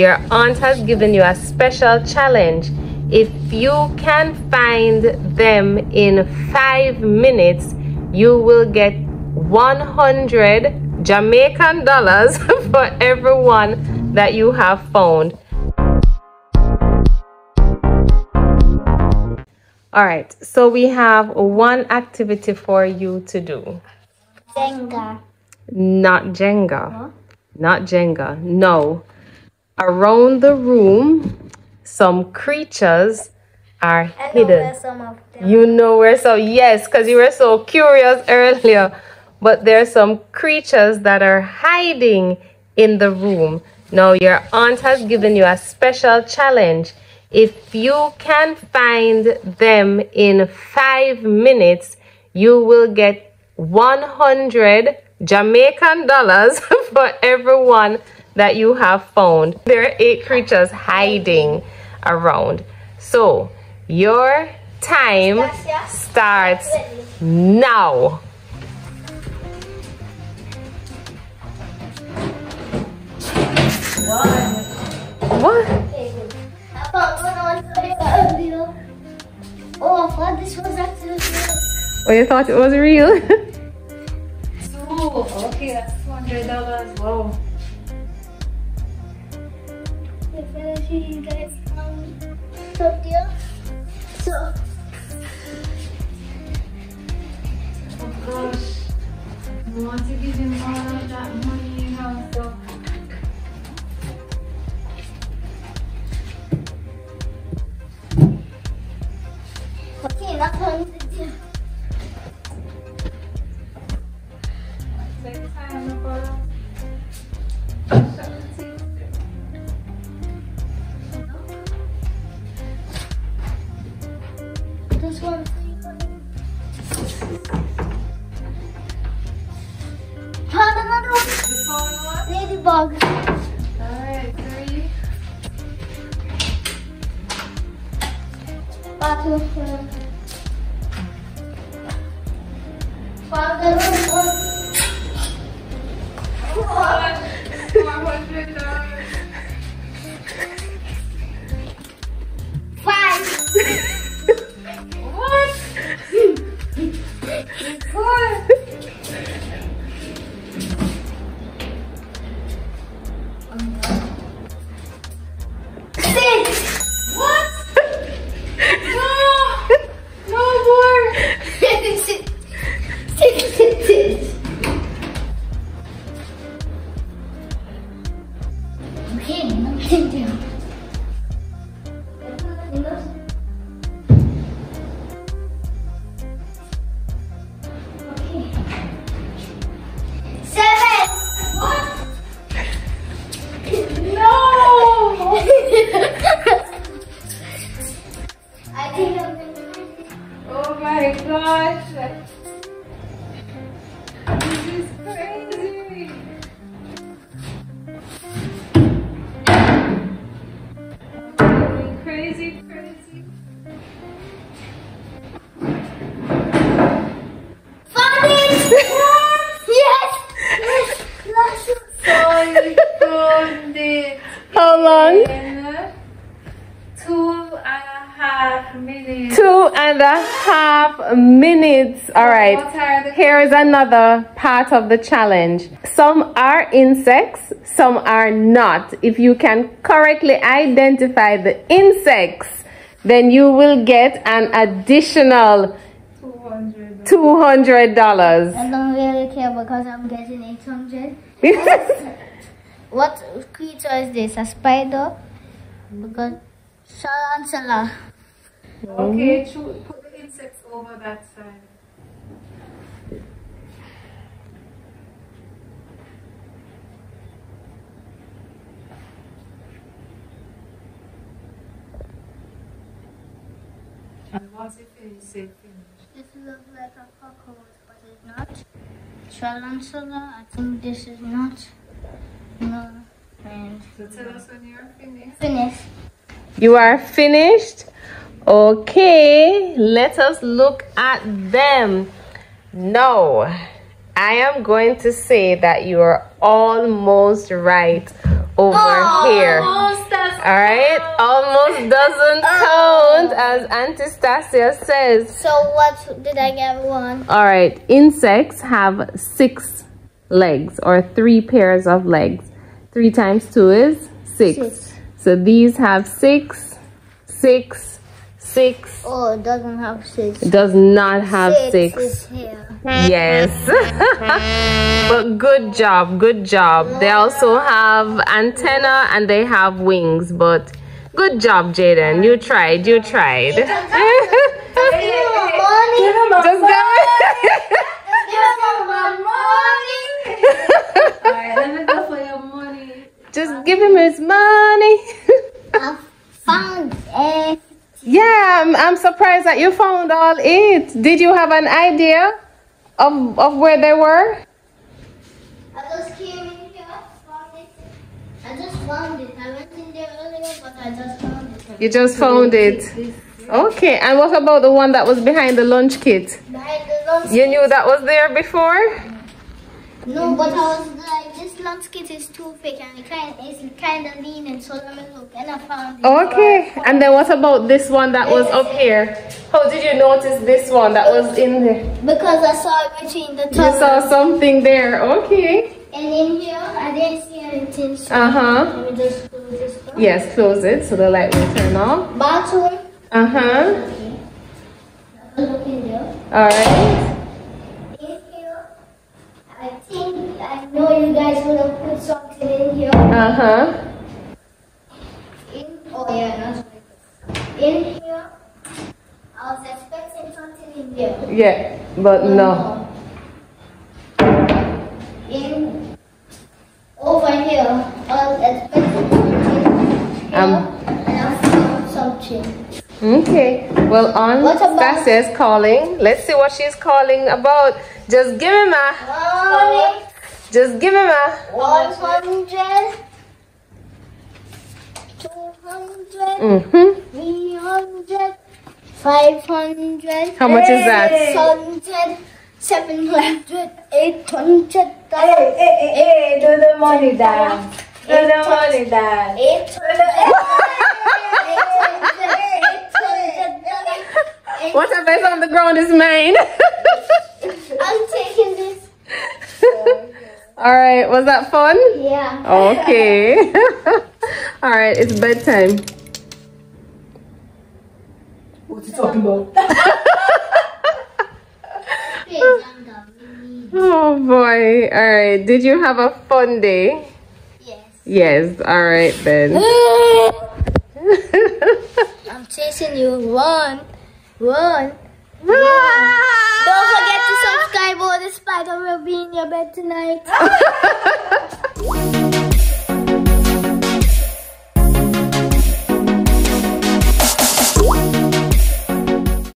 Your aunt has given you a special challenge. If you can find them in five minutes, you will get 100 Jamaican dollars for everyone that you have found. All right, so we have one activity for you to do. Jenga. Not Jenga. Not Jenga. No around the room, some creatures are I know hidden. where some of them. You know where so yes, because you were so curious earlier. But there are some creatures that are hiding in the room. Now your aunt has given you a special challenge. If you can find them in five minutes, you will get 100 Jamaican dollars for everyone that you have found. There are eight creatures hiding around. So your time starts now. What? I found one on earlier. Oh, I thought this was actually real. Oh, you thought it was real? Oh, okay, that's two hundred dollars. Wow. So, gosh. I want to give him all of that money, This one. Found another one. You found one? Ladybug. Alright, three. Bottle. Found another long? two and a half minutes. Two and a half minutes. All What right. are the Here is another part of the challenge. Some are insects, some are not. If you can correctly identify the insects, then you will get an additional two hundred? $200. I don't really care because I'm getting 800. What creature is this? A spider? Because tarantula. Okay, mm-hmm. put the insects over that side. And once you finish. This looks like a cockroach, but it's not. Tarantula, I think this is not. No. So tell us when you're finished. finish. You are finished? Okay, let us look at them. No, I am going to say that you are almost right over Oh, here. Almost All right, almost doesn't oh. count as Antistasia says. So what did I get one? All right, insects have six legs or three pairs of legs. Three times two is six. Six. So these have six, six, six. Oh, it doesn't have six. It Does not have six. is here. Yes. but good job, good job. They also have antenna and they have wings, but good job, Jayden. You tried, you tried. Give me. Just go. Give me my money. Alright, let me go for your money. Just give him his money. I found it. yeah, I'm, I'm surprised that you found all eight. Did you have an idea of, of where they were? I just came in here, found it. I just found it. I went in there earlier, but I just found it. You just found it. Okay, and what about the one that was behind the lunch kit? Behind the lunch You knew that was there before? No, but I was like, this is too thick and it kind it's kind of leaning, so let me look. And I found it. Okay, and then what about this one that was up here? How did you notice this one that was in there? Because I saw it between the You saw something there. Okay. And in here, I didn't see anything. So Uh huh. let me just close this door. Yes, close it so the light will turn off. Bathroom. Uh huh. Look in there. All right. In here, I think I know you guys would have put something in here. Uh huh. In oh yeah. In here, I was expecting something in there. Yeah, but no. In over here, I was expecting something here, Um. and I something. Okay. Well, on What about- calling. Let's see what she's calling about. Just give him a. Money, Just give him a. one hundred, two hundred, Mm-hmm. three hundred, five hundred. How much is that? Six hundred, seven hundred, eight hundred, Hey, hey, hey, hey, do the money dance. Do the money dance. eight hundred, eight Whatever is on the ground is mine. I'm taking this. All right. Was that fun? Yeah. Okay. All right. It's bedtime. What you talking about? Please, I'm done. Oh boy. All right. Did you have a fun day? Yes. Yes. All right then. I'm chasing you. Run. Run. Don't forget to subscribe or the spider will be in your bed tonight.